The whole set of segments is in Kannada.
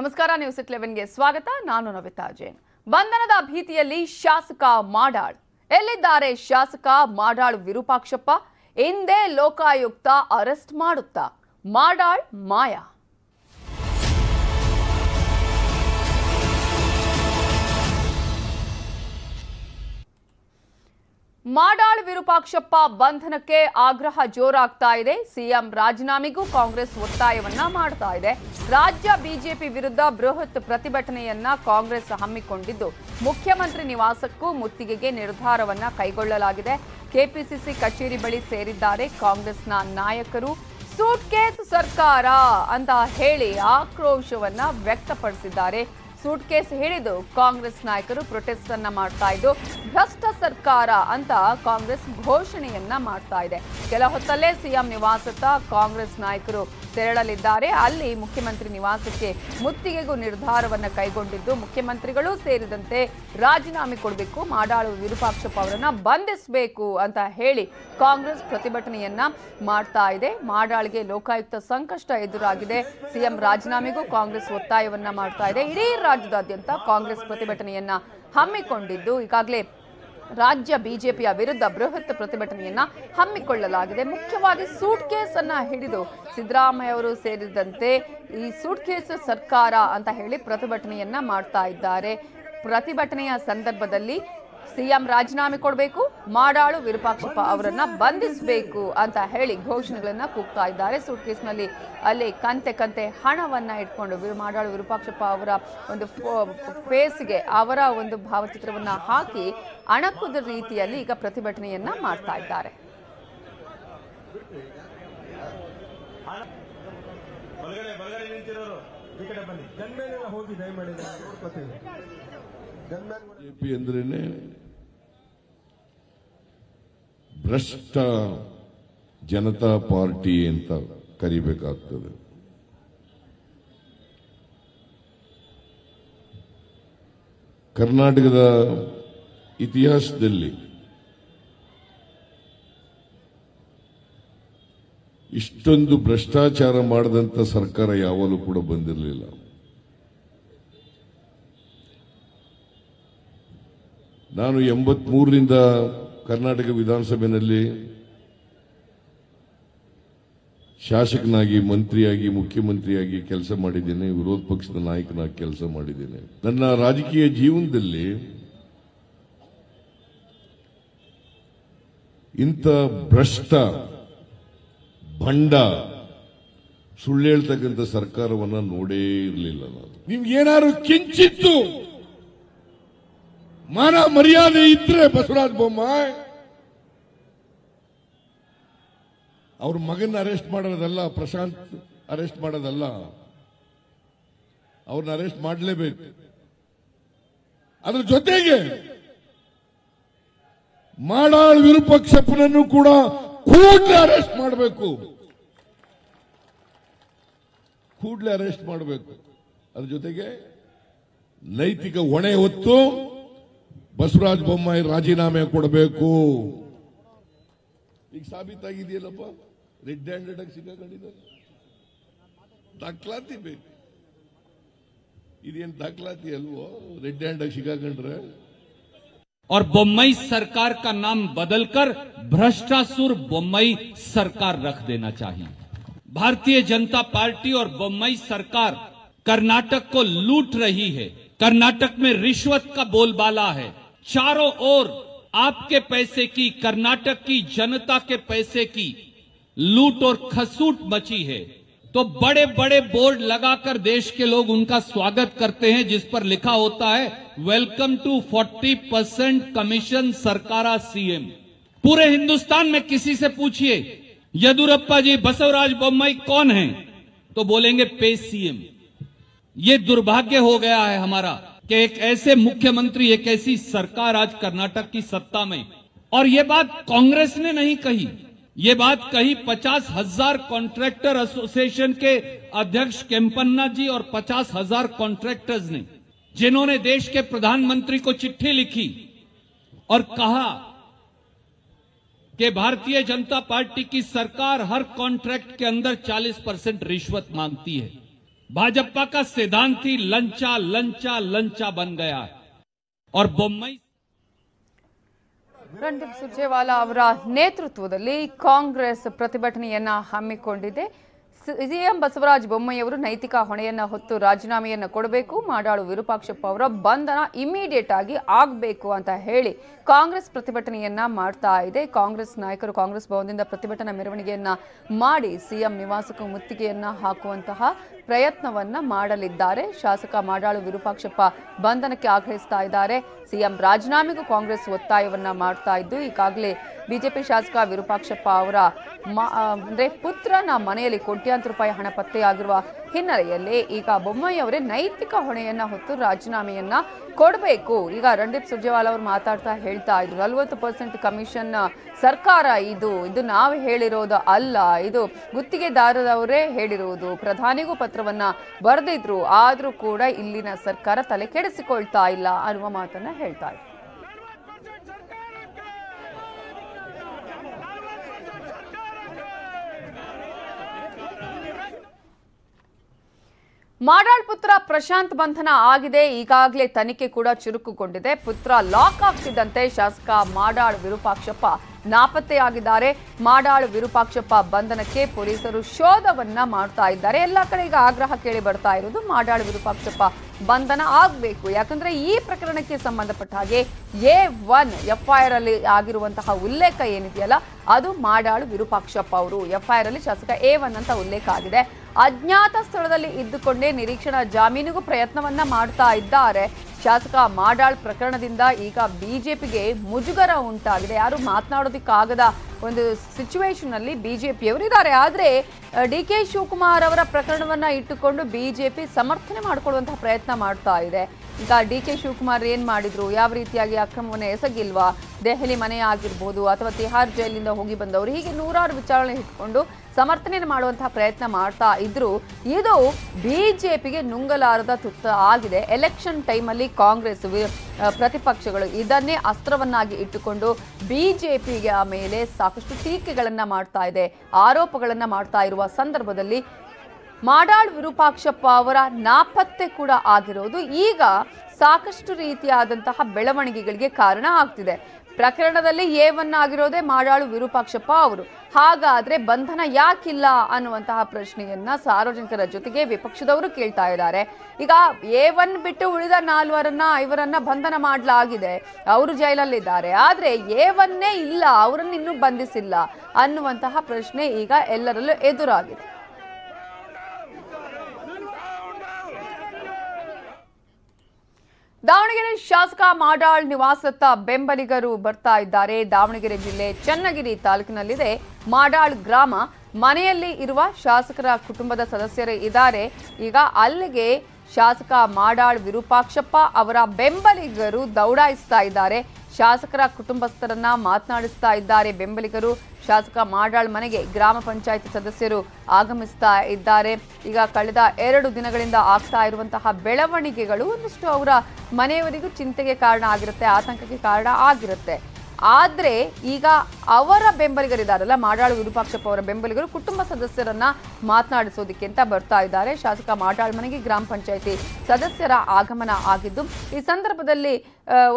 ನಮಸ್ಕಾರ ನ್ಯೂಸ್ ಇಟ್ ಲೆವೆನ್ಗೆ ಸ್ವಾಗತ. ನಾನು ನವಿತಾ ಜೈನ್. ಬಂಧನದ ಭೀತಿಯಲ್ಲಿ ಶಾಸಕ ಮಾಡಾಳ್. ಎಲ್ಲಿದ್ದಾರೆ ಶಾಸಕ ಮಾಡಾಳ್ ವಿರೂಪಾಕ್ಷಪ್ಪ? ಎಂದೇ ಲೋಕಾಯುಕ್ತ ಅರೆಸ್ಟ್ ಮಾಡುತ್ತಾ? ಮಾಡಾಳ್ ಮಾಯಾ. ಮಾಡಾಳ್ ವಿರೂಪಾಕ್ಷಪ್ಪ ಬಂಧನಕ್ಕೆ ಆಗ್ರಹ ಜೋರಾಗ್ತಾ ಇದೆ. ಸಿಎಂ ರಾಜೀನಾಮೆಗೂ ಕಾಂಗ್ರೆಸ್ ಒತ್ತಾಯವನ್ನ ಮಾಡ್ತಾ ಇದೆ. ರಾಜ್ಯ ಬಿಜೆಪಿ ವಿರುದ್ಧ ಬೃಹತ್ ಪ್ರತಿಭಟನೆಯನ್ನ ಕಾಂಗ್ರೆಸ್ ಹಮ್ಮಿಕೊಂಡಿದ್ದು, ಮುಖ್ಯಮಂತ್ರಿ ನಿವಾಸಕ್ಕೂ ಮುತ್ತಿಗೆಗೆ ನಿರ್ಧಾರವನ್ನ ಕೈಗೊಳ್ಳಲಾಗಿದೆ. ಕೆಪಿಸಿಸಿ ಕಚೇರಿ ಬಳಿ ಸೇರಿದ್ದಾರೆ ಕಾಂಗ್ರೆಸ್ನ ನಾಯಕರು. ಸೂಟ್ಕೇಸ್ ಸರ್ಕಾರ ಅಂತ ಹೇಳಿ ಆಕ್ರೋಶವನ್ನ ವ್ಯಕ್ತಪಡಿಸಿದ್ದಾರೆ. ಸೂಟ್ಕೇಸ್ ಹಿಡಿದು ಕಾಂಗ್ರೆಸ್ ನಾಯಕರು ಪ್ರೊಟೆಸ್ಟ್ ಅನ್ನ ಮಾಡ್ತಾ ಇದ್ದು, ಭ್ರಷ್ಟ ಸರ್ಕಾರ ಅಂತ ಕಾಂಗ್ರೆಸ್ ಘೋಷಣೆಯನ್ನ ಮಾಡ್ತಾ ಇದೆ. ಕೆಲ ಹೊತ್ತಲ್ಲೇ ಸಿಎಂ ನಿವಾಸತ್ತ ಕಾಂಗ್ರೆಸ್ ನಾಯಕರು ತೆರಳಲಿದ್ದಾರೆ. ಅಲ್ಲಿ ಮುಖ್ಯಮಂತ್ರಿ ನಿವಾಸಕ್ಕೆ ಮುತ್ತಿಗೆಗೂ ನಿರ್ಧಾರವನ್ನ ಕೈಗೊಂಡಿದ್ದು, ಮುಖ್ಯಮಂತ್ರಿಗಳು ಸೇರಿದಂತೆ ರಾಜೀನಾಮೆ ಕೊಡಬೇಕು, ಮಾಡಾಳು ವಿರೂಪಾಕ್ಷಪ್ಪ ಅವರನ್ನ ಬಂಧಿಸಬೇಕು ಅಂತ ಹೇಳಿ ಕಾಂಗ್ರೆಸ್ ಪ್ರತಿಭಟನೆಯನ್ನ ಮಾಡ್ತಾ ಇದೆ. ಮಾಡಾಳಿಗೆ ಲೋಕಾಯುಕ್ತ ಸಂಕಷ್ಟ ಎದುರಾಗಿದೆ. ಸಿಎಂ ರಾಜೀನಾಮೆಗೂ ಕಾಂಗ್ರೆಸ್ ಒತ್ತಾಯವನ್ನ ಮಾಡ್ತಾ ಇದೆ. ಇಡೀ ರಾಜ್ಯದಾದ್ಯಂತ ಕಾಂಗ್ರೆಸ್ ಪ್ರತಿಭಟನೆಯನ್ನ ಹಮ್ಮಿಕೊಂಡಿದ್ದು, ಈಗಾಗಲೇ ರಾಜ್ಯ ಬಿಜೆಪಿಯ ವಿರುದ್ಧ ಬೃಹತ್ ಪ್ರತಿಭಟನೆಯನ್ನ ಹಮ್ಮಿಕೊಳ್ಳಲಾಗಿದೆ. ಮುಖ್ಯವಾಗಿ ಸೂಟ್ ಕೇಸ್ ಅನ್ನ ಹಿಡಿದು ಸಿದ್ದರಾಮಯ್ಯ ಅವರು ಸೇರಿದಂತೆ ಈ ಸೂಟ್ ಕೇಸ್ ಸರ್ಕಾರ ಅಂತ ಹೇಳಿ ಪ್ರತಿಭಟನೆಯನ್ನ ಮಾಡ್ತಾ ಇದ್ದಾರೆ. ಪ್ರತಿಭಟನೆಯ ಸಂದರ್ಭದಲ್ಲಿ ಸಿಎಂ ರಾಜೀನಾಮೆ ಕೊಡಬೇಕು, ಮಾಡಾಳು ವಿರೂಪಾಕ್ಷಪ್ಪ ಅವರನ್ನ ಬಂಧಿಸಬೇಕು ಅಂತ ಹೇಳಿ ಘೋಷಣೆಗಳನ್ನ ಕೂಗ್ತಾ ಇದ್ದಾರೆ. ಸೂಟ್ ಕೇಸ್ನಲ್ಲಿ ಅಲ್ಲಿ ಕಂತೆ ಕಂತೆ ಹಣವನ್ನ ಇಟ್ಕೊಂಡು ಮಾಡಾಳು ವಿರೂಪಾಕ್ಷಪ್ಪ ಅವರ ಒಂದು ಫೇಸ್ಗೆ ಅವರ ಒಂದು ಭಾವಚಿತ್ರವನ್ನ ಹಾಕಿ ಅಣಕುದ ರೀತಿಯಲ್ಲಿ ಈಗ ಪ್ರತಿಭಟನೆಯನ್ನ ಮಾಡ್ತಾ ಇದ್ದಾರೆ. ಬಿಜೆಪಿ ಅಂದ್ರೇನೆ ಭ್ರಷ್ಟ ಜನತಾ ಪಾರ್ಟಿ ಅಂತ ಕರಿಬೇಕಾಗ್ತದೆ. ಕರ್ನಾಟಕದ ಇತಿಹಾಸದಲ್ಲಿ ಇಷ್ಟೊಂದು ಭ್ರಷ್ಟಾಚಾರ ಮಾಡದಂತ ಸರ್ಕಾರ ಯಾವಾಗಲೂ ಕೂಡ ಬಂದಿರಲಿಲ್ಲ. ನಾನು ಎಂಬತ್ಮೂರರಿಂದ ಕರ್ನಾಟಕ ವಿಧಾನಸಭೆಯಲ್ಲಿ ಶಾಸಕನಾಗಿ, ಮಂತ್ರಿಯಾಗಿ, ಮುಖ್ಯಮಂತ್ರಿಯಾಗಿ ಕೆಲಸ ಮಾಡಿದ್ದೇನೆ, ವಿರೋಧ ಪಕ್ಷದ ನಾಯಕನಾಗಿ ಕೆಲಸ ಮಾಡಿದ್ದೇನೆ. ನನ್ನ ರಾಜಕೀಯ ಜೀವನದಲ್ಲಿ ಇಂಥ ಭ್ರಷ್ಟ, ಭಂಡ, ಸುಳ್ಳು ಹೇಳ್ತಕ್ಕಂಥ ಸರ್ಕಾರವನ್ನ ನೋಡೇ ಇರಲಿಲ್ಲ ನಾನು. ನಿಮ್ಗೇನಾದ್ರು ಕಿಂಚಿತ್ತು ಮಾನ ಮರ್ಯಾದೆ ಇದ್ರೆ ಬಸವರಾಜ ಬೊಮ್ಮಾಯಿ ಅವ್ರ ಮಗನ ಅರೆಸ್ಟ್ ಮಾಡೋದಲ್ಲ, ಪ್ರಶಾಂತ್ ಅರೆಸ್ಟ್ ಮಾಡೋದಲ್ಲ. ಅವ್ರನ್ನ ಅರೆಸ್ಟ್ ಮಾಡಲೇಬೇಕು. ಅದ್ರ ಜೊತೆಗೆ ಮಾಡಾಳ್ ವಿರೂಪಾಕ್ಷಪ್ಪನನ್ನು ಕೂಡ ಕೂಡಲೇ ಅರೆಸ್ಟ್ ಮಾಡಬೇಕು. ಕೂಡಲೇ ಅರೆಸ್ಟ್ ಮಾಡಬೇಕು. ಅದ್ರ ಜೊತೆಗೆ ನೈತಿಕ ಹೊಣೆ ಹೊತ್ತು ಬಸವರಾಜ ಬೊಮ್ಮಾಯಿ ರಾಜೀನಾಮೆ ಕೊಡಬೇಕು ಈಗ ಸಾಬೀತಾಗಿದೆಯಲ್ಲಪ್ಪ ರೆಡ್ ಹ್ಯಾಂಡೆಡ್ ಆಗಿ ಸಿಕ್ಕಾಕೊಂಡಿದ್ದಾರೆ ದಾಖಲಾತಿ ಬೇಕು ಇದೇನು ದಾಖಲಾತಿ ಅಲ್ವೋ ರೆಡ್ ಹ್ಯಾಂಡ್ ಆಗಿ ಸಿಕ್ಕಾಕೊಂಡ್ರೆ और बोम्मई सरकार का नाम बदलकर भ्रष्टासुर बोम्मई सरकार रख देना चाहिए भारतीय जनता पार्टी और बोम्मई सरकार कर्नाटक को लूट रही है कर्नाटक में रिश्वत का बोलबाला है चारों ओर आपके पैसे की, कर्नाटक की, जनता के पैसे की लूट और खसूट मची है। तो बड़े बड़े बोर्ड लगाकर देश के लोग उनका स्वागत करते हैं, जिस पर लिखा होता है वेलकम टू 40 परसेंट कमीशन सरकारा सीएम पूरे हिंदुस्तान में किसी से पूछिए, यदुरप्पा जी, बसवराज बोम्मई कौन है? तो बोलेंगे पे सीएम ये दुर्भाग्य हो गया है हमारा। कि एक ऐसे मुख्यमंत्री, एक ऐसी सरकार आज कर्नाटक की सत्ता में। और ये बात कांग्रेस ने नहीं कही। ये बात कही पचास हज़ार कॉन्ट्रैक्टर एसोसिएशन के अध्यक्ष केम्पन्ना जी और पचास हज़ार कॉन्ट्रैक्टर्स ने, जिन्होंने देश के प्रधानमंत्री को चिट्ठी लिखी और कहा कि भारतीय जनता पार्टी की सरकार हर कॉन्ट्रैक्ट के अंदर 40 परसेंट रिश्वत मांगती है। भाजपा का सिद्धांत ही लंचा लंचा लंचा बन गया है और बुम्बई ರಣದೀಪ್ ಸುರ್ಜೇವಾಲಾ ಅವರ ನೇತೃತ್ವದಲ್ಲಿ ಕಾಂಗ್ರೆಸ್ ಪ್ರತಿಭಟನೆಯನ್ನ ಹಮ್ಮಿಕೊಂಡಿದೆ ಸಿಎಂ ಬಸವರಾಜ ಬೊಮ್ಮಾಯಿ ಅವರು ನೈತಿಕ ಹೊಣೆಯನ್ನ ಹೊತ್ತು ರಾಜೀನಾಮೆಯನ್ನ ಕೊಡಬೇಕು ಮಾಡಾಳು ವಿರೂಪಾಕ್ಷಪ್ಪ ಅವರ ಬಂಧನ ಇಮಿಡಿಯೇಟ್ ಆಗಿ ಆಗಬೇಕು ಅಂತ ಹೇಳಿ ಕಾಂಗ್ರೆಸ್ ಪ್ರತಿಭಟನೆಯನ್ನ ಮಾಡ್ತಾ ಇದೆ ಕಾಂಗ್ರೆಸ್ ನಾಯಕರು ಕಾಂಗ್ರೆಸ್ ಭವನದಿಂದ ಪ್ರತಿಭಟನಾ ಮೆರವಣಿಗೆಯನ್ನ ಮಾಡಿ ಸಿಎಂ ನಿವಾಸಕ್ಕೂ ಮುತ್ತಿಗೆಯನ್ನ ಹಾಕುವಂತಹ ಪ್ರಯತ್ನವನ್ನ ಮಾಡಲಿದ್ದಾರೆ. ಶಾಸಕ ಮಾಡಾಳು ವಿರೂಪಾಕ್ಷಪ್ಪ ಬಂಧನಕ್ಕೆ ಆಗ್ರಹಿಸ್ತಾ ಇದ್ದಾರೆ. ಸಿಎಂ ರಾಜೀನಾಮೆಗೂ ಕಾಂಗ್ರೆಸ್ ಒತ್ತಾಯವನ್ನ ಮಾಡ್ತಾ ಇದ್ದು, ಈಗಾಗಲೇ ಬಿಜೆಪಿ ಶಾಸಕ ವಿರೂಪಾಕ್ಷಪ್ಪ ಅವರ ಅಂದ್ರೆ ಪುತ್ರನ ಮನೆಯಲ್ಲಿ ಕೋಟ್ಯಾಂತರ ರೂಪಾಯಿ ಹಣ ಪತ್ತೆಯಾಗಿರುವ ಹಿನ್ನೆಲೆಯಲ್ಲಿ ಈಗ ಬೊಮ್ಮಾಯಿ ಅವರೇ ನೈತಿಕ ಹೊಣೆಯನ್ನ ಹೊತ್ತು ರಾಜೀನಾಮೆಯನ್ನ ಕೊಡಬೇಕು. ಈಗ ರಣದೀಪ್ ಸುರ್ಜೇವಾಲ ಅವರು ಮಾತಾಡ್ತಾ ಹೇಳ್ತಾ ಇದ್ರು, ನಲ್ವತ್ತು ಪರ್ಸೆಂಟ್ ಕಮಿಷನ್ ಸರ್ಕಾರ ಇದು ಇದು ನಾವು ಹೇಳಿರೋದು ಅಲ್ಲ, ಇದು ಗುತ್ತಿಗೆದಾರರವರೇ ಹೇಳಿರುವುದು ಪ್ರಧಾನಿಗೂ ಪತ್ರವನ್ನ ಬರೆದಿದ್ರು, ಆದರೂ ಕೂಡ ಇಲ್ಲಿನ ಸರ್ಕಾರ ತಲೆ ಕೆಡಿಸಿಕೊಳ್ತಾ ಇಲ್ಲ ಅನ್ನುವ ಮಾತನ್ನ ಹೇಳ್ತಾ ಇದ್ರು. ಮಾಡಾಳ್ ಪುತ್ರ ಪ್ರಶಾಂತ್ ಬಂಧನ ಆಗಿದೆ. ಈಗಾಗಲೇ ತನಿಖೆ ಕೂಡ ಚುರುಕುಗೊಂಡಿದೆ. ಪುತ್ರ ಲಾಕ್ ಆಗ್ತಿದ್ದಂತೆ ಶಾಸಕ ಮಾಡಾಳ್ ವಿರೂಪಾಕ್ಷಪ್ಪ ನಾಪತ್ತೆಯಾಗಿದ್ದಾರೆ. ಮಾಡಾಳ್ ವಿರೂಪಾಕ್ಷಪ್ಪ ಬಂಧನಕ್ಕೆ ಪೊಲೀಸರು ಶೋಧವನ್ನ ಮಾಡ್ತಾ ಇದ್ದಾರೆ. ಎಲ್ಲ ಕಡೆ ಈಗ ಆಗ್ರಹ ಕೇಳಿ ಬರ್ತಾ ಇರೋದು ಮಾಡಾಳ್ ವಿರೂಪಾಕ್ಷಪ್ಪ ಬಂಧನ ಆಗಬೇಕು. ಯಾಕಂದ್ರೆ ಈ ಪ್ರಕರಣಕ್ಕೆ ಸಂಬಂಧಪಟ್ಟ ಹಾಗೆ ಎ ಒನ್ ಎಫ್ಐಆರ್ ಅಲ್ಲಿ ಆಗಿರುವಂತಹ ಉಲ್ಲೇಖ ಏನಿದೆಯಲ್ಲ, ಅದು ಮಾಡಾಳು ವಿರೂಪಾಕ್ಷಪ್ಪ ಅವರು. ಎಫ್ಐಆರ್ ಅಲ್ಲಿ ಶಾಸಕ ಎ ಒನ್ ಅಂತ ಉಲ್ಲೇಖ ಆಗಿದೆ. ಅಜ್ಞಾತ ಸ್ಥಳದಲ್ಲಿ ಇದ್ದುಕೊಂಡೇ ನಿರೀಕ್ಷಣಾ ಜಾಮೀನಿಗೂ ಪ್ರಯತ್ನವನ್ನ ಮಾಡ್ತಾ ಇದ್ದಾರೆ. ಶಾಸಕ ಮಾಡಾಳ್ ಪ್ರಕರಣದಿಂದ ಈಗ ಬಿಜೆಪಿಗೆ ಮುಜುಗರ ಉಂಟಾಗಿದೆ. ಯಾರು ಮಾತನಾಡೋದಕ್ಕಾಗದ ಒಂದು ಸಿಚುವೇಶನ್ ಅಲ್ಲಿ ಬಿಜೆಪಿಯವರು ಇದ್ದಾರೆ. ಆದ್ರೆ ಡಿ ಕೆ ಶಿವಕುಮಾರ್ ಅವರ ಪ್ರಕರಣವನ್ನ ಇಟ್ಟುಕೊಂಡು ಬಿಜೆಪಿ ಸಮರ್ಥನೆ ಮಾಡಿಕೊಳ್ಳುವಂತಹ ಪ್ರಯತ್ನ ಮಾಡ್ತಾ ಇದೆ. ಈಗ ಡಿ ಕೆ ಶಿವಕುಮಾರ್ ಏನ್ ಮಾಡಿದ್ರು? ಯಾವ ರೀತಿಯಾಗಿ ಅಕ್ರಮವನ್ನು ಎಸಗಿಲ್ವಾ? ದೆಹಲಿ ಮನೆ ಆಗಿರ್ಬೋದು ಅಥವಾ ತಿಹಾರ್ ಜೈಲಿಂದ ಹೋಗಿ ಬಂದವರು, ಹೀಗೆ ನೂರಾರು ವಿಚಾರಣೆ ಇಟ್ಕೊಂಡು ಸಮರ್ಥನೆ ಮಾಡುವಂತಹ ಪ್ರಯತ್ನ ಮಾಡ್ತಾ ಇದ್ರು. ಇದು ಬಿಜೆಪಿಗೆ ನುಂಗಲಾರದ ತುತ್ತ ಆಗಿದೆ. ಎಲೆಕ್ಷನ್ ಟೈಮಲ್ಲಿ ಕಾಂಗ್ರೆಸ್ ಪ್ರತಿಪಕ್ಷಗಳು ಇದನ್ನೇ ಅಸ್ತ್ರವನ್ನಾಗಿ ಇಟ್ಟುಕೊಂಡು ಬಿಜೆಪಿಗೆ ಮೇಲೆ ಸಾಕಷ್ಟು ಟೀಕೆಗಳನ್ನ ಮಾಡ್ತಾ ಇದೆ. ಆರೋಪಗಳನ್ನ ಮಾಡ್ತಾ ಇರುವ ಸಂದರ್ಭದಲ್ಲಿ ಮಾಡಾಳ್ ವಿರೂಪಾಕ್ಷಪ್ಪ ಅವರ ನಾಪತ್ತೆ ಕೂಡ ಆಗಿರೋದು ಈಗ ಸಾಕಷ್ಟು ರೀತಿಯಾದಂತಹ ಬೆಳವಣಿಗೆಗಳಿಗೆ ಕಾರಣ ಆಗ್ತಿದೆ. ಪ್ರಕರಣದಲ್ಲಿ ಎ ಒನ್ ಆಗಿರೋದೇ ಮಾಡಾಳು ವಿರೂಪಾಕ್ಷಪ್ಪ ಅವರು. ಹಾಗಾದ್ರೆ ಬಂಧನ ಯಾಕಿಲ್ಲ ಅನ್ನುವಂತಹ ಪ್ರಶ್ನೆಯನ್ನ ಸಾರ್ವಜನಿಕರ ಜೊತೆಗೆ ವಿಪಕ್ಷದವರು ಕೇಳ್ತಾ ಇದ್ದಾರೆ. ಈಗ ಎ ಒನ್ ಬಿಟ್ಟು ಉಳಿದ ನಾಲ್ವರನ್ನ, ಐವರನ್ನ ಬಂಧನ ಮಾಡಲಾಗಿದೆ. ಅವರು ಜೈಲಲ್ಲಿದ್ದಾರೆ. ಆದ್ರೆ ಎ ಒನ್ನೇ ಇಲ್ಲ, ಅವರನ್ನ ಇನ್ನೂ ಬಂಧಿಸಿಲ್ಲ ಅನ್ನುವಂತಹ ಪ್ರಶ್ನೆ ಈಗ ಎಲ್ಲರಲ್ಲೂ ಎದುರಾಗಿದೆ. ದಾವಣಗೆರೆ ಶಾಸಕ ಮಾಡಾಳ್ ನಿವಾಸತ್ತ ಬೆಂಬಲಿಗರು ಬರ್ತಾ ಇದ್ದಾರೆ. ದಾವಣಗೆರೆ ಜಿಲ್ಲೆ ಚನ್ನಗಿರಿ ತಾಲೂಕಿನಲ್ಲಿದೆ. ಮಾಡಾಳ್ ಗ್ರಾಮ ಮನೆಯಲ್ಲಿ ಇರುವ ಶಾಸಕರ ಕುಟುಂಬದ ಸದಸ್ಯರೇ ಇದ್ದಾರೆ. ಈಗ ಅಲ್ಲಿಗೆ ಶಾಸಕ ಮಾಡಾಳ್ ವಿರೂಪಾಕ್ಷಪ್ಪ ಅವರ ಬೆಂಬಲಿಗರು ದೌಡಾಯಿಸ್ತಾ ಇದ್ದಾರೆ. ಶಾಸಕರ ಕುಟುಂಬಸ್ಥರನ್ನ ಮಾತನಾಡಿಸ್ತಾ ಇದ್ದಾರೆ. ಬೆಂಬಲಿಗರು, ಶಾಸಕ ಮಾಡಾಳ್ ಮನೆಗೆ ಗ್ರಾಮ ಪಂಚಾಯತ್ ಸದಸ್ಯರು ಆಗಮಿಸ್ತಾ ಇದ್ದಾರೆ. ಈಗ ಕಳೆದ ಎರಡು ದಿನಗಳಿಂದ ಆಗ್ತಾ ಇರುವಂತಹ ಬೆಳವಣಿಗೆಗಳು ಒಂದಿಷ್ಟು ಅವರ ಮನೆಯವರಿಗೂ ಚಿಂತೆಗೆ ಕಾರಣ ಆಗಿರುತ್ತೆ, ಆತಂಕಕ್ಕೆ ಕಾರಣ ಆಗಿರುತ್ತೆ. ಆದ್ರೆ ಈಗ ಅವರ ಬೆಂಬಲಿಗರಿದ್ದಾರಲ್ಲ ಮಾಡಾಳು ವಿರೂಪಾಕ್ಷಪ್ಪ ಅವರ ಬೆಂಬಲಿಗರು ಕುಟುಂಬ ಸದಸ್ಯರನ್ನ ಮಾತನಾಡಿಸೋದಕ್ಕೆ ಅಂತ ಬರ್ತಾ ಇದ್ದಾರೆ. ಶಾಸಕ ಮಾಡಾಳ್ ಮನೆಗೆ ಗ್ರಾಮ ಪಂಚಾಯತಿ ಸದಸ್ಯರ ಆಗಮನ ಆಗಿದ್ದು, ಈ ಸಂದರ್ಭದಲ್ಲಿ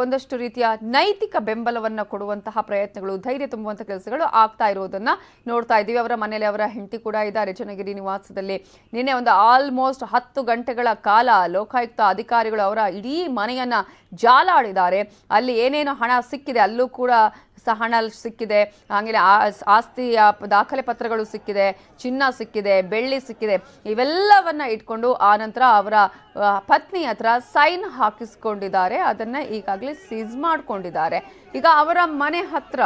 ಒಂದಷ್ಟು ರೀತಿಯ ನೈತಿಕ ಬೆಂಬಲವನ್ನ ಕೊಡುವಂತಹ ಪ್ರಯತ್ನಗಳು, ಧೈರ್ಯ ತುಂಬುವಂತಹ ಕೆಲಸಗಳು ಆಗ್ತಾ ಇರೋದನ್ನ ನೋಡ್ತಾ ಇದ್ದೀವಿ. ಅವರ ಮನೆಯಲ್ಲಿ ಅವರ ಹೆಂಡತಿ ಕೂಡ ಇದ್ದಾರೆ. ಚನ್ನಗಿರಿ ನಿವಾಸದಲ್ಲಿ ನಿನ್ನೆ ಒಂದು ಆಲ್ಮೋಸ್ಟ್ ಹತ್ತು ಗಂಟೆಗಳ ಕಾಲ ಲೋಕಾಯುಕ್ತ ಅಧಿಕಾರಿಗಳು ಅವರ ಇಡೀ ಮನೆಯನ್ನ ಜಾಲಾಡಿದ್ದಾರೆ. ಅಲ್ಲಿ ಏನೇನು ಹಣ ಸಿಕ್ಕಿದೆ, ಅಲ್ಲೂ ಕೂಡ ಸಹ ಹಣ ಸಿಕ್ಕಿದೆ. ಆಮೇಲೆ ಆಸ್ತಿಯ ದಾಖಲೆ ಪತ್ರಗಳು ಸಿಕ್ಕಿದೆ, ಚಿನ್ನ ಸಿಕ್ಕಿದೆ, ಬೆಳ್ಳಿ ಸಿಕ್ಕಿದೆ. ಇವೆಲ್ಲವನ್ನ ಇಟ್ಕೊಂಡು ಆ ಅವರ ಪತ್ನಿ ಹತ್ರ ಸೈನ್ ಹಾಕಿಸ್ಕೊಂಡಿದ್ದಾರೆ, ಅದನ್ನ ಈಗಾಗಲೇ ಸೀಸ್ ಮಾಡ್ಕೊಂಡಿದ್ದಾರೆ. ಈಗ ಅವರ ಮನೆ ಹತ್ರ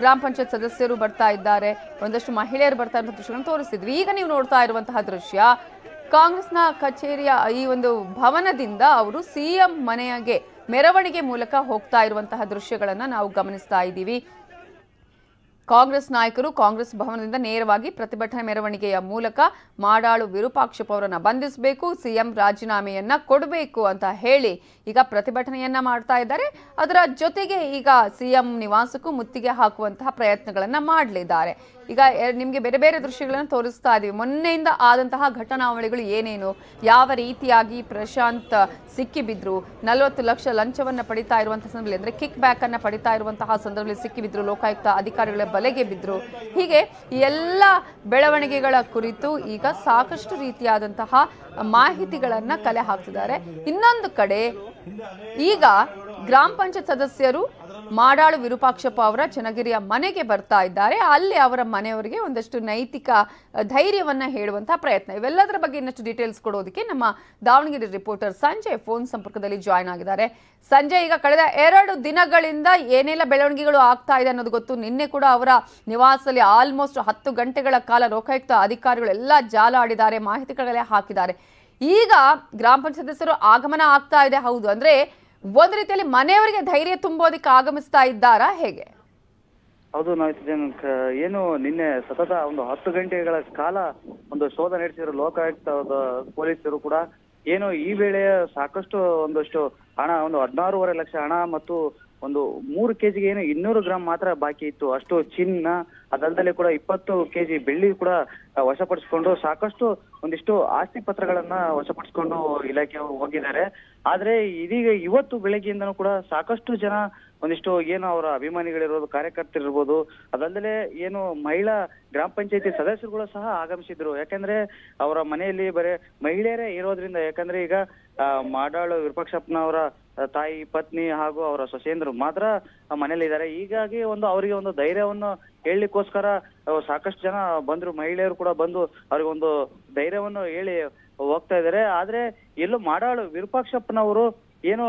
ಗ್ರಾಮ ಪಂಚಾಯತ್ ಸದಸ್ಯರು ಬರ್ತಾ ಇದ್ದಾರೆ, ಒಂದಷ್ಟು ಮಹಿಳೆಯರು ಬರ್ತಾ ಇರುವಂಥ ದೃಶ್ಯಗಳನ್ನು ತೋರಿಸ್ತಿದ್ವಿ ಈಗ ನೀವು ನೋಡ್ತಾ ಇರುವಂತಹ ದೃಶ್ಯ, ಕಾಂಗ್ರೆಸ್ನ ಕಚೇರಿಯ ಈ ಒಂದು ಭವನದಿಂದ ಅವರು ಸಿಎಂ ಮನೆಗೆ, ಮೆರವಣಿಗೆ ಮೂಲಕ ಹೋಗ್ತಾ ಇರುವಂತಹ ದೃಶ್ಯಗಳನ್ನು ನಾವು ಗಮನಿಸ್ತಾ ಇದ್ದೀವಿ. ಕಾಂಗ್ರೆಸ್ ನಾಯಕರು ಕಾಂಗ್ರೆಸ್ ಭವನದಿಂದ ನೇರವಾಗಿ ಪ್ರತಿಭಟನೆ ಮೆರವಣಿಗೆಯ ಮೂಲಕ ಮಾಡಾಳು ವಿರೂಪಾಕ್ಷಪ್ಪ ಅವರನ್ನು ಬಂಧಿಸಬೇಕು, ಸಿಎಂ ರಾಜೀನಾಮೆಯನ್ನ ಕೊಡಬೇಕು ಅಂತ ಹೇಳಿ ಈಗ ಪ್ರತಿಭಟನೆಯನ್ನ ಮಾಡ್ತಾ ಇದ್ದಾರೆ. ಅದರ ಜೊತೆಗೆ ಈಗ ಸಿಎಂ ನಿವಾಸಕ್ಕೂ ಮುತ್ತಿಗೆ ಹಾಕುವಂತಹ ಪ್ರಯತ್ನಗಳನ್ನ ಮಾಡಲಿದ್ದಾರೆ. ಈಗ ನಿಮಗೆ ಬೇರೆ ಬೇರೆ ದೃಶ್ಯಗಳನ್ನು ತೋರಿಸ್ತಾ ಇದ್ದೀವಿ ಮೊನ್ನೆಯಿಂದ ಆದಂತಹ ಘಟನಾವಳಿಗಳು ಏನೇನು? ಯಾವ ರೀತಿಯಾಗಿ ಪ್ರಶಾಂತ್ ಸಿಕ್ಕಿಬಿದ್ರು? ನಲವತ್ತು ಲಕ್ಷ ಲಂಚವನ್ನ ಪಡಿತಾ ಇರುವಂತಹ ಸಂದರ್ಭದಲ್ಲಿ, ಅಂದ್ರೆ ಕಿಕ್ ಬ್ಯಾಕ್ ಅನ್ನ ಪಡಿತಾ ಇರುವಂತಹ ಸಂದರ್ಭದಲ್ಲಿ ಸಿಕ್ಕಿಬಿದ್ರು. ಲೋಕಾಯುಕ್ತ ಅಧಿಕಾರಿಗಳ ಬಲೆಗೆ ಬಿದ್ರು. ಹೀಗೆ ಎಲ್ಲ ಬೆಳವಣಿಗೆಗಳ ಕುರಿತು ಈಗ ಸಾಕಷ್ಟು ರೀತಿಯಾದಂತಹ ಮಾಹಿತಿಗಳನ್ನು ಕಲೆ ಹಾಕ್ತಿದ್ದಾರೆ. ಇನ್ನೊಂದು ಕಡೆ ಈಗ ಗ್ರಾಮ ಪಂಚಾಯತ್ ಸದಸ್ಯರು ಮಾಡಾಳು ವಿರೂಪಾಕ್ಷಪ್ಪ ಅವರ ಚನ್ನಗಿರಿಯ ಮನೆಗೆ ಬರ್ತಾ ಇದ್ದಾರೆ. ಅಲ್ಲಿ ಅವರ ಮನೆಯವರಿಗೆ ಒಂದಷ್ಟು ನೈತಿಕ ಧೈರ್ಯವನ್ನ ಹೇಳುವಂತಹ ಪ್ರಯತ್ನ. ಇವೆಲ್ಲದರ ಬಗ್ಗೆ ಇನ್ನಷ್ಟು ಡೀಟೇಲ್ಸ್ ಕೊಡೋದಕ್ಕೆ ನಮ್ಮ ದಾವಣಗೆರೆ ರಿಪೋರ್ಟರ್ ಸಂಜಯ್ ಫೋನ್ ಸಂಪರ್ಕದಲ್ಲಿ ಜಾಯ್ನ್ ಆಗಿದ್ದಾರೆ. ಸಂಜಯ್, ಈಗ ಕಳೆದ ಎರಡು ದಿನಗಳಿಂದ ಏನೆಲ್ಲ ಬೆಳವಣಿಗೆಗಳು ಆಗ್ತಾ ಇದೆ ಅನ್ನೋದು ಗೊತ್ತು. ನಿನ್ನೆ ಕೂಡ ಅವರ ನಿವಾಸದಲ್ಲಿ ಆಲ್ಮೋಸ್ಟ್ ಹತ್ತು ಗಂಟೆಗಳ ಕಾಲ ಲೋಕಾಯುಕ್ತ ಅಧಿಕಾರಿಗಳೆಲ್ಲ ಜಾಲಾಡಿದ್ದಾರೆ ಜಾಲ ಆಡಿದ್ದಾರೆ ಮಾಹಿತಿಗಳೇ ಹಾಕಿದ್ದಾರೆ. ಈಗ ಗ್ರಾಮ ಪಂಚಾಯತ್ ಸದಸ್ಯರು ಆಗಮನ ಆಗ್ತಾ ಇದೆ. ಹೌದು. ಅಂದ್ರೆ ಒಂದು ರೀತಿಯಲ್ಲಿ ಮನೆಯವರಿಗೆ ಧೈರ್ಯ ತುಂಬೋದಕ್ಕೆ ಆಗಮಿಸ್ತಾ ಇದ್ದಾರಾ ಹೇಗೆ? ಹೌದು ನಾವು ಏನು ನಿನ್ನೆ ಸತತ ಒಂದು ಹತ್ತು ಗಂಟೆಗಳ ಕಾಲ ಒಂದು ಶೋಧ ನಡೆಸಿದ್ರು ಲೋಕಾಯುಕ್ತ ಪೊಲೀಸರು ಕೂಡ ಏನು ಈ ವೇಳೆ ಸಾಕಷ್ಟು ಒಂದಷ್ಟು ಹಣ, ಒಂದು ಹದಿನಾರೂವರೆ ಲಕ್ಷ ಹಣ ಮತ್ತು ಒಂದು ಮೂರು ಕೆಜಿಗೆ ಏನು ಇನ್ನೂರು ಗ್ರಾಂ ಮಾತ್ರ ಬಾಕಿ ಇತ್ತು. ಅಷ್ಟು ಚಿನ್ನ ಅದಲ್ಲದೆ ಕೂಡ ಇಪ್ಪತ್ತು ಕೆಜಿ ಬೆಳ್ಳಿ ಕೂಡ ವಶಪಡಿಸಿಕೊಂಡು ಸಾಕಷ್ಟು ಒಂದಿಷ್ಟು ಆಸ್ತಿ ಪತ್ರಗಳನ್ನ ವಶಪಡಿಸಿಕೊಂಡು ಇಲಾಖೆ ಹೋಗಿದ್ದಾರೆ. ಆದ್ರೆ ಇದೀಗ ಇವತ್ತು ಬೆಳಗ್ಗೆಯಿಂದನೂ ಕೂಡ ಸಾಕಷ್ಟು ಜನ ಒಂದಿಷ್ಟು ಏನು ಅವರ ಅಭಿಮಾನಿಗಳಿರ್ಬೋದು, ಕಾರ್ಯಕರ್ತರಿರ್ಬೋದು ಅದಲ್ಲದೆ ಏನು ಮಹಿಳಾ ಗ್ರಾಮ ಪಂಚಾಯತಿ ಸದಸ್ಯರುಗಳು ಸಹ ಆಗಮಿಸಿದ್ರು. ಯಾಕಂದ್ರೆ ಅವರ ಮನೆಯಲ್ಲಿ ಬರೇ ಮಹಿಳೆಯರೇ ಇರೋದ್ರಿಂದ, ಯಾಕಂದ್ರೆ ಈಗ ಮಾಡಾಳು ವಿರೂಪಾಕ್ಷಪ್ಪನವರ ತಾಯಿ, ಪತ್ನಿ ಹಾಗೂ ಅವರ ಸೊಸೆಯಂದ್ರು ಮಾತ್ರ ಮನೇಲಿ ಇದ್ದಾರೆ ಹೀಗಾಗಿ ಒಂದು ಅವರಿಗೆ ಒಂದು ಧೈರ್ಯವನ್ನು ಹೇಳಲಿಕ್ಕೋಸ್ಕರ ಸಾಕಷ್ಟು ಜನ ಬಂದ್ರು. ಮಹಿಳೆಯರು ಕೂಡ ಬಂದು ಅವ್ರಿಗೆ ಒಂದು ಧೈರ್ಯವನ್ನು ಹೇಳಿ ಹೋಗ್ತಾ ಇದ್ದಾರೆ. ಆದ್ರೆ ಎಲ್ಲೂ ಮಾಡಾಳು ವಿರೂಪಾಕ್ಷಪ್ಪನವರು ಏನು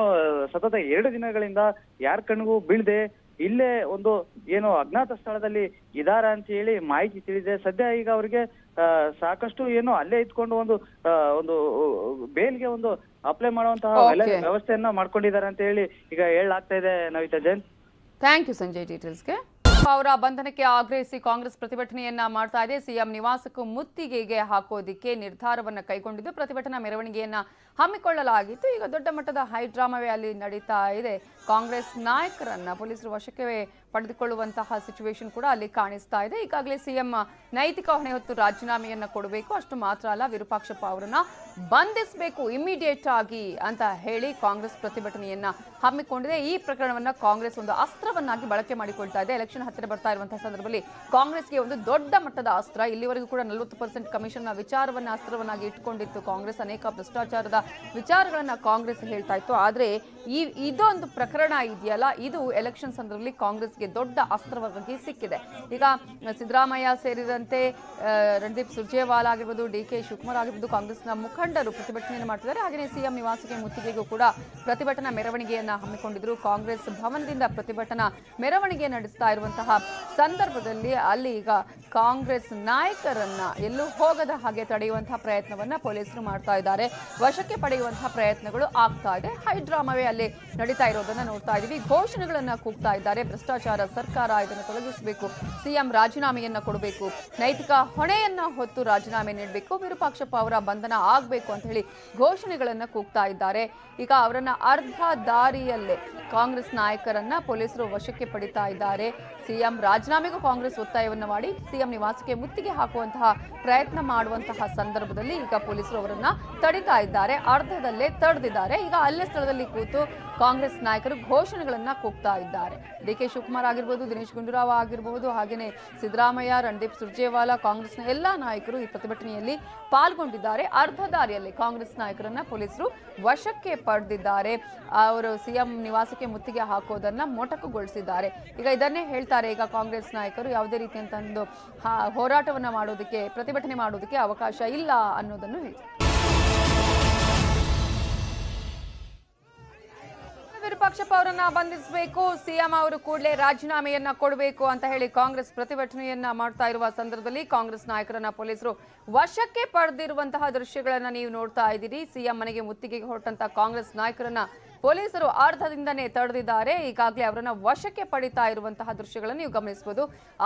ಸತತ ಎರಡು ದಿನಗಳಿಂದ ಯಾರ ಕಣ್ಗೂ ಬೀಳದೆ ಇಲ್ಲೇ ಒಂದು ಏನು ಅಜ್ಞಾತ ಸ್ಥಳದಲ್ಲಿ ಇದಾರ ಅಂತ ಹೇಳಿ ಮಾಹಿತಿ ತಿಳಿದೆ. ಸದ್ಯ ಈಗ ಅವರಿಗೆ ಸಾಕಷ್ಟು ಏನು ಅಲ್ಲೇ ಇದ್ಕೊಂಡು ಒಂದು ಒಂದು ಬೇಲ್ಗೆ ಒಂದು ಅಪ್ಲೈ ಮಾಡುವಂತಹ Okay. ವ್ಯವಸ್ಥೆಯನ್ನ ಮಾಡ್ಕೊಂಡಿದ್ದಾರೆ ಅಂತ ಹೇಳಿ ಈಗ ಹೇಳಲಾಗ್ತಾ ಇದೆ ನವಿತಾ ಜೈನ್. ಥ್ಯಾಂಕ್ ಯು ಸಂಜಯ್ ಡೀಟೇಲ್ಸ್ಗೆ ಅವರ ಬಂಧನಕ್ಕೆ ಆಗ್ರಹಿಸಿ ಕಾಂಗ್ರೆಸ್ ಪ್ರತಿಭಟನೆಯನ್ನ ಮಾಡ್ತಾ ಇದೆ. ಸಿಎಂ ನಿವಾಸಕ್ಕೂ ಮುತ್ತಿಗೆಗೆ ಹಾಕೋದಿಕ್ಕೆ ನಿರ್ಧಾರವನ್ನ ಕೈಗೊಂಡಿದ್ದು ಪ್ರತಿಭಟನಾ ಮೆರವಣಿಗೆಯನ್ನ ಹಮ್ಮಿಕೊಳ್ಳಲಾಗಿತ್ತು. ಈಗ ದೊಡ್ಡ ಮಟ್ಟದ ಹೈಡ್ರಾಮವೇ ಅಲ್ಲಿ ನಡೀತಾ ಇದೆ. ಕಾಂಗ್ರೆಸ್ ನಾಯಕರನ್ನ ಪೊಲೀಸರು ವಶಕ್ಕೆ ಪಡೆದುಕೊಳ್ಳುವಂತಹ ಸಿಚುವೇಶನ್ ಕೂಡ ಅಲ್ಲಿ ಕಾಣಿಸ್ತಾ ಇದೆ. ಈಗಾಗಲೇ ಸಿಎಂ ನೈತಿಕ ಹೊಣೆ ಹೊತ್ತು ರಾಜೀನಾಮೆಯನ್ನ ಕೊಡಬೇಕು. ಅಷ್ಟು ಮಾತ್ರ ಅಲ್ಲ, ವಿರೂಪಾಕ್ಷಪ್ಪ ಅವರನ್ನ ಬಂಧಿಸಬೇಕು ಇಮಿಡಿಯೇಟ್ ಆಗಿ ಅಂತ ಹೇಳಿ ಕಾಂಗ್ರೆಸ್ ಪ್ರತಿಭಟನೆಯನ್ನ ಹಮ್ಮಿಕೊಂಡಿದೆ. ಈ ಪ್ರಕರಣವನ್ನ ಕಾಂಗ್ರೆಸ್ ಒಂದು ಅಸ್ತ್ರವನ್ನಾಗಿ ಬಳಕೆ ಮಾಡಿಕೊಳ್ತಾ ಇದೆ. ಎಲೆಕ್ಷನ್ ಹತ್ತಿರ ಬರ್ತಾ ಇರುವಂತಹ ಸಂದರ್ಭದಲ್ಲಿ ಕಾಂಗ್ರೆಸ್ಗೆ ಒಂದು ದೊಡ್ಡ ಮಟ್ಟದ ಅಸ್ತ್ರ, ಇಲ್ಲಿವರೆಗೂ ಕೂಡ ನಲವತ್ತು ಪರ್ಸೆಂಟ್ ಕಮಿಷನ್ನ ವಿಚಾರವನ್ನ ಅಸ್ತ್ರವನ್ನಾಗಿ ಇಟ್ಕೊಂಡಿತ್ತು ಕಾಂಗ್ರೆಸ್. ಅನೇಕ ಭ್ರಷ್ಟಾಚಾರದ ವಿಚಾರಗಳನ್ನ ಕಾಂಗ್ರೆಸ್ ಹೇಳ್ತಾ ಇತ್ತು. ಆದ್ರೆ ಈ, ಇದೊಂದು ಪ್ರಕರಣ ಇದೆಯಲ್ಲ, ಇದು ಎಲೆಕ್ಷನ್ ಸಂದರ್ಭದಲ್ಲಿ ಕಾಂಗ್ರೆಸ್ಗೆ ದೊಡ್ಡ ಅಸ್ತ್ರವಾಗಿ ಸಿಕ್ಕಿದೆ. ಈಗ, ಸಿದ್ದರಾಮಯ್ಯ ಸೇರಿದಂತೆ ರಣದೀಪ್ ಸುರ್ಜೇವಾಲಾ ಆಗಿರ್ಬೋದು, ಡಿ ಕೆ ಶಿವಕುಮಾರ್ ಆಗಿರ್ಬೋದು, ಕಾಂಗ್ರೆಸ್ನ ಮುಖಂಡರು ಪ್ರತಿಭಟನೆಯನ್ನು ಮಾಡ್ತಿದ್ದಾರೆ. ಹಾಗೆಯೇ ಸಿಎಂ ನಿವಾಸಕ್ಕೆ ಮುತ್ತಿಗೆಗೂ ಕೂಡ ಪ್ರತಿಭಟನಾ ಮೆರವಣಿಗೆಯನ್ನ ಹಮ್ಮಿಕೊಂಡಿದ್ರು. ಕಾಂಗ್ರೆಸ್ ಭವನದಿಂದ ಪ್ರತಿಭಟನಾ ಮೆರವಣಿಗೆ ನಡೆಸ್ತಾ ಇರುವಂತಹ ಸಂದರ್ಭದಲ್ಲಿ ಅಲ್ಲಿ ಈಗ ಕಾಂಗ್ರೆಸ್ ನಾಯಕರನ್ನ ಎಲ್ಲೂ ಹೋಗದ ಹಾಗೆ ತಡೆಯುವಂತಹ ಪ್ರಯತ್ನವನ್ನ ಪೊಲೀಸರು ಮಾಡ್ತಾ ಇದ್ದಾರೆ. ವಶಕ್ಕೆ ಪಡೆಯುವಂತಹ ಪ್ರಯತ್ನಗಳು ಆಗ್ತಾ ಇದೆ. ಹೈಡ್ರಾಮವೇ ಅಲ್ಲಿ ನಡೀತಾ ಇರೋದನ್ನ ನೋಡ್ತಾ ಇದೀವಿ. ಘೋಷಣೆಗಳನ್ನ ಕೂಗ್ತಾ ಇದ್ದಾರೆ. ಭ್ರಷ್ಟಾಚಾರ ಸರ್ಕಾರ ಇದನ್ನು ತೊಲಗಿಸಬೇಕು. ಸಿಎಂ ರಾಜೀನಾಮೆಯನ್ನು ಕೊಡಬೇಕು. ನೈತಿಕ ಹೊಣೆಯನ್ನ ಹೊತ್ತು ರಾಜೀನಾಮೆ ನೀಡಬೇಕು. ವಿರೂಪಾಕ್ಷಪ್ಪ ಅವರ ಬಂಧನ ಆಗಬೇಕು ಅಂತ ಹೇಳಿ ಘೋಷಣೆಗಳನ್ನ ಕೂಗ್ತಾ ಇದ್ದಾರೆ. ಈಗ ಅವರನ್ನ ಅರ್ಧ ದಾರಿಯಲ್ಲೇ ಕಾಂಗ್ರೆಸ್ ನಾಯಕರನ್ನ ಪೊಲೀಸರು ವಶಕ್ಕೆ ಪಡಿತಾ ಇದ್ದಾರೆ. ಸಿಎಂ ರಾಜೀನಾಮೆಗೂ ಕಾಂಗ್ರೆಸ್ ಒತ್ತಾಯವನ್ನು ಮಾಡಿ ಸಿಎಂ ನಿವಾಸಕ್ಕೆ ಮುತ್ತಿಗೆ ಹಾಕುವಂತಹ ಪ್ರಯತ್ನ ಮಾಡುವಂತಹ ಸಂದರ್ಭದಲ್ಲಿ ಈಗ ಪೊಲೀಸರು ಅವರನ್ನ ತಡಿತಾ ಇದ್ದಾರೆ. ಅರ್ಧದಲ್ಲೇ ತಡೆದಿದ್ದಾರೆ. ಈಗ ಅಲ್ಲೇ ಸ್ಥಳದಲ್ಲಿ ಕೂತು ಕಾಂಗ್ರೆಸ್ ನಾಯಕರು ಘೋಷಣೆಗಳನ್ನ ಕೂಗ್ತಾ ಇದ್ದಾರೆ. ಡಿ ಕೆ ಶಿವಕುಮಾರ್ ಆಗಿರ್ಬೋದು, ದಿನೇಶ್ ಗುಂಡೂರಾವ್ ಆಗಿರಬಹುದು ಹಾಗೆಯೇ ಸಿದ್ದರಾಮಯ್ಯ, ರಣದೀಪ್ ಸುರ್ಜೇವಾಲಾ, ಕಾಂಗ್ರೆಸ್ನ ಎಲ್ಲಾ ನಾಯಕರು ಈ ಪ್ರತಿಭಟನೆಯಲ್ಲಿ ಪಾಲ್ಗೊಂಡಿದ್ದಾರೆ. ಅರ್ಧ ದಾರಿಯಲ್ಲಿ ಕಾಂಗ್ರೆಸ್ ನಾಯಕರನ್ನ ಪೊಲೀಸರು ವಶಕ್ಕೆ ಪಡೆದಿದ್ದಾರೆ. ಅವರು ಸಿಎಂ ನಿವಾಸಕ್ಕೆ ಮುತ್ತಿಗೆ ಹಾಕೋದನ್ನ ಮೊಟಕುಗೊಳಿಸಿದ್ದಾರೆ. ಈಗ ಇದನ್ನೇ ಹೇಳ್ತಾರೆ ಈಗ ಕಾಂಗ್ರೆಸ್ ನಾಯಕರು ಯಾವುದೇ ರೀತಿಯಂತ ಒಂದು ಹೋರಾಟವನ್ನು ಹೋರಾಟವನ್ನ ಮಾಡೋದಕ್ಕೆ, ಪ್ರತಿಭಟನೆ ಮಾಡೋದಕ್ಕೆ ಅವಕಾಶ ಇಲ್ಲ ಅನ್ನೋದನ್ನು ಹೇಳ್ತಾರೆ ವಿರೂಪಾಕ್ಷಪ್ಪ ಅವರನ್ನ ಬಂಧಿಸಬೇಕು, ಸಿಎಂ ಅವರು ಕೂಡಲೇ ರಾಜೀನಾಮೆಯನ್ನ ಕೊಡಬೇಕು ಅಂತ ಹೇಳಿ ಕಾಂಗ್ರೆಸ್ ಪ್ರತಿಭಟನೆಯನ್ನ ಮಾಡ್ತಾ ಇರುವ ಸಂದರ್ಭದಲ್ಲಿ ಕಾಂಗ್ರೆಸ್ ನಾಯಕರನ್ನ ಪೊಲೀಸರು ವಶಕ್ಕೆ ಪಡೆದಿರುವಂತಹ ದೃಶ್ಯಗಳನ್ನ ನೀವು ನೋಡ್ತಾ ಇದ್ದೀರಿ. ಸಿಎಂ ಮನೆಗೆ ಮುತ್ತಿಗೆಗೆ ಹೊರಟಂತ ಕಾಂಗ್ರೆಸ್ ನಾಯಕರನ್ನ ಪೊಲೀಸರು ಅರ್ಧದಿಂದನೇ ತಡೆದಿದ್ದಾರೆ. ಈಗಾಗಲೇ ಅವರನ್ನು ವಶಕ್ಕೆ ಪಡಿತಾ ಇರುವಂತಹ ದೃಶ್ಯಗಳನ್ನು ನೀವು ಗಮನಿಸಬಹುದು.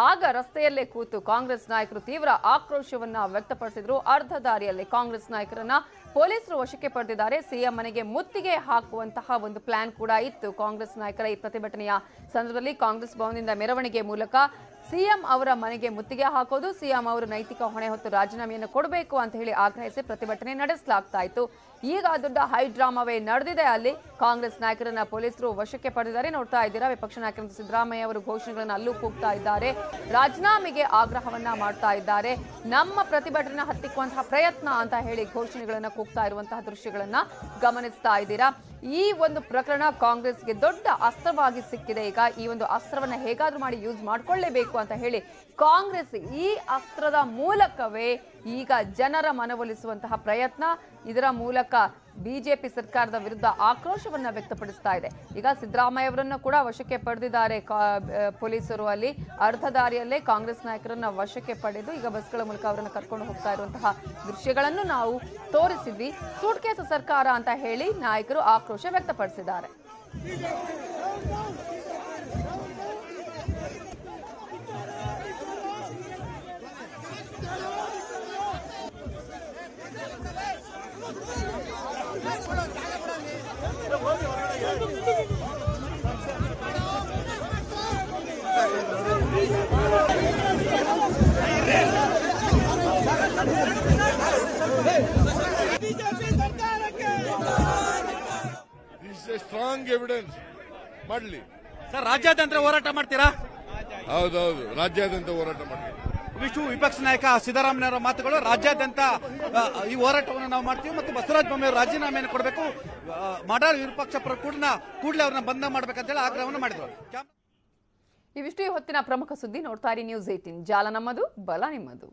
ಆಗ ರಸ್ತೆಯಲ್ಲೇ ಕೂತು ಕಾಂಗ್ರೆಸ್ ನಾಯಕರು ತೀವ್ರ ಆಕ್ರೋಶವನ್ನ ವ್ಯಕ್ತಪಡಿಸಿದ್ರು. ಅರ್ಧ ದಾರಿಯಲ್ಲಿ ಕಾಂಗ್ರೆಸ್ ನಾಯಕರನ್ನ ಪೊಲೀಸರು ವಶಕ್ಕೆ ಪಡೆದಿದ್ದಾರೆ. ಸಿಎಂ ಮನೆಗೆ ಮುತ್ತಿಗೆ ಹಾಕುವಂತಹ ಒಂದು ಪ್ಲಾನ್ ಕೂಡ ಇತ್ತು. ಕಾಂಗ್ರೆಸ್ ನಾಯಕರ ಈ ಪ್ರತಿಭಟನೆಯ ಸಂದರ್ಭದಲ್ಲಿ ಕಾಂಗ್ರೆಸ್ ಭವನದಿಂದ ಮೆರವಣಿಗೆ ಮೂಲಕ ಸಿಎಂ ಅವರ ಮನೆಗೆ ಮುತ್ತಿಗೆ ಹಾಕೋದು, ಸಿಎಂ ಅವರು ನೈತಿಕ ಹೊಣೆ ಹೊತ್ತು ರಾಜೀನಾಮೆಯನ್ನು ಕೊಡಬೇಕು ಅಂತ ಹೇಳಿ ಆಗ್ರಹಿಸಿ ಪ್ರತಿಭಟನೆ ನಡೆಸಲಾಗ್ತಾ ಇತ್ತು. ಈಗ ದೊಡ್ಡ ಹೈ ಡ್ರಾಮಾವೇ ನಡೆದಿದೆ. ಅಲ್ಲಿ ಕಾಂಗ್ರೆಸ್ ನಾಯಕರನ್ನ ಪೊಲೀಸರು ವಶಕ್ಕೆ ಪಡೆದಿದ್ದಾರೆ. ನೋಡ್ತಾ ಇದ್ದೀರಾ, ವಿಪಕ್ಷ ನಾಯಕರಂತ ಸಿದ್ದರಾಮಯ್ಯ ಅವರು ಘೋಷಣೆಗಳನ್ನು ಅಲ್ಲೂ ಕೂಗ್ತಾ ಇದ್ದಾರೆ. ರಾಜೀನಾಮೆಗೆ ಆಗ್ರಹವನ್ನ ಮಾಡ್ತಾ ಇದ್ದಾರೆ. ನಮ್ಮ ಪ್ರತಿಭಟನೆ ಹತ್ತಿಕ್ಕುವಂತಹ ಪ್ರಯತ್ನ ಅಂತ ಹೇಳಿ ಘೋಷಣೆಗಳನ್ನ ಕೂಗ್ತಾ ಇರುವಂತಹ ದೃಶ್ಯಗಳನ್ನ ಗಮನಿಸ್ತಾ ಇದ್ದೀರಾ. ಈ ಒಂದು ಪ್ರಕರಣ ಕಾಂಗ್ರೆಸ್ಗೆ ದೊಡ್ಡ ಅಸ್ತ್ರವಾಗಿ ಸಿಕ್ಕಿದೆ. ಈಗ ಈ ಒಂದು ಅಸ್ತ್ರವನ್ನ ಹೇಗಾದ್ರೂ ಮಾಡಿ ಯೂಸ್ ಮಾಡ್ಕೊಳ್ಳೇಬೇಕು ಅಂತ ಹೇಳಿ ಕಾಂಗ್ರೆಸ್ ಈ ಅಸ್ತ್ರದ ಮೂಲಕವೇ ಈಗ ಜನರ ಮನವೊಲಿಸುವಂತಹ ಪ್ರಯತ್ನ ಇದರ ಮೂಲಕ ಬಿಜೆಪಿ ಸರ್ಕಾರದ ವಿರುದ್ಧ ಆಕ್ರೋಶವನ್ನ ವ್ಯಕ್ತಪಡಿಸ್ತಾ ಇದೆ. ಈಗ ಸಿದ್ದರಾಮಯ್ಯ ಅವರನ್ನು ಕೂಡ ವಶಕ್ಕೆ ಪಡೆದಿದ್ದಾರೆ. ಪೊಲೀಸರು ಅಲ್ಲಿ ಅರ್ಧ ದಾರಿಯಲ್ಲೇ ಕಾಂಗ್ರೆಸ್ ನಾಯಕರನ್ನ ವಶಕ್ಕೆ ಪಡೆದು ಈಗ ಬಸ್ಗಳ ಮೂಲಕ ಅವರನ್ನು ಕರ್ಕೊಂಡು ಹೋಗ್ತಾ ಇರುವಂತಹ ದೃಶ್ಯಗಳನ್ನು ನಾವು ತೋರಿಸಿದ್ವಿ. ಸೂಟ್ಕೇಸ್ ಸರ್ಕಾರ ಅಂತ ಹೇಳಿ ನಾಯಕರು ಆಕ್ರೋಶ ವ್ಯಕ್ತಪಡಿಸಿದ್ದಾರೆ. ಎ ಸ್ಟ್ರಾಂಗ್ ಎವಿಡೆನ್ಸ್ ಮಾಡಲಿ ಸರ್ ರಾಜ್ಯಾದ್ಯಂತ ಹೋರಾಟ ಮಾಡ್ತೀರಾ? ಹೌದೌದು ರಾಜ್ಯಾದ್ಯಂತ ಹೋರಾಟ ಮಾಡ್ತೀವಿ. ವಿಶ್ವ ವಿಪಕ್ಷ ನಾಯಕ ಸಿದ್ದರಾಮಯ್ಯವರ ಮಾತುಗಳು ರಾಜ್ಯಾದ್ಯಂತ ಈ ಹೋರಾಟವನ್ನು ನಾವು ಮಾಡ್ತೀವಿ ಮತ್ತು ಬಸವರಾಜ ಬೊಮ್ಮಾಯಿ ರಾಜೀನಾಮೆಯನ್ನು ಕೊಡಬೇಕು? ಮಾಡಾಳ್ ವಿಪಕ್ಷ ಕೂಡ ಕೂಡಲೇ ಅವ್ರನ್ನ ಬಂಧನ ಮಾಡ್ಬೇಕಂತೇಳಿ ಆಗ್ರಹವನ್ನು ಮಾಡಿದ್ರು. ಇವಿಷ್ಟು ಈ ಹೊತ್ತಿನ ಪ್ರಮುಖ ಸುದ್ದಿ ನೋಡ್ತಾ ಇರಿ ನ್ಯೂಸ್ ಏಟೀನ್ ಜಾಲ ನಮ್ಮದು ಬಲ ನಿಮ್ಮದು.